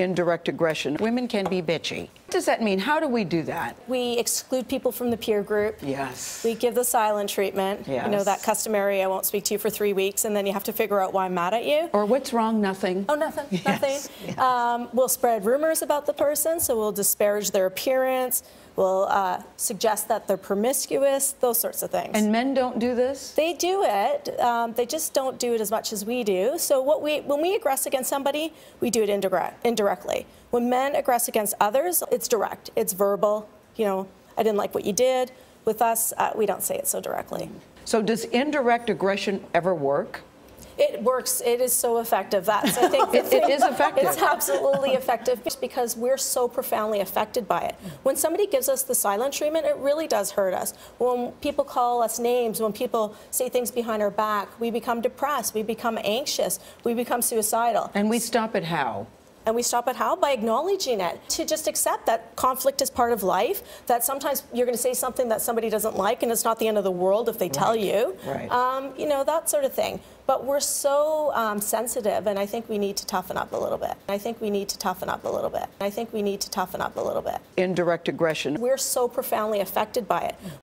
indirect aggression. Women can be bitchy. What does that mean? How do we do that? We exclude people from the peer group. Yes. We give the silent treatment. Yes. You know, that customary, I won't speak to you for three weeks, and then you have to figure out why I'm mad at you. Or what's wrong? Nothing. Oh, nothing, Yes, nothing. yes. Um, we'll spread rumors about the person, so we'll disparage their appearance. We'll uh, suggest that they're promiscuous, those sorts of things. And men don't do this? They do it. Um, they just don't do it as much as we do. So what we, when we aggress against somebody, we do it indirect, indirectly. When men aggress against others, it's direct. It's verbal. You know, I didn't like what you did. With us, uh, we don't say it so directly. So does indirect aggression ever work? It works. It is so effective. That's I think It- it is effective. It's absolutely effective because we're so profoundly affected by it. When somebody gives us the silent treatment, it really does hurt us. When people call us names, when people say things behind our back, we become depressed. We become anxious. We become suicidal. And we stop at how? And we stop at how? By acknowledging it. To just accept that conflict is part of life, that sometimes you're going to say something that somebody doesn't like, and it's not the end of the world if they tell Right, you. right. Um, you know, that sort of thing. But we're so um, sensitive, and I think we need to toughen up a little bit. I think we need to toughen up a little bit. I think we need to toughen up a little bit. Indirect aggression. We're so profoundly affected by it.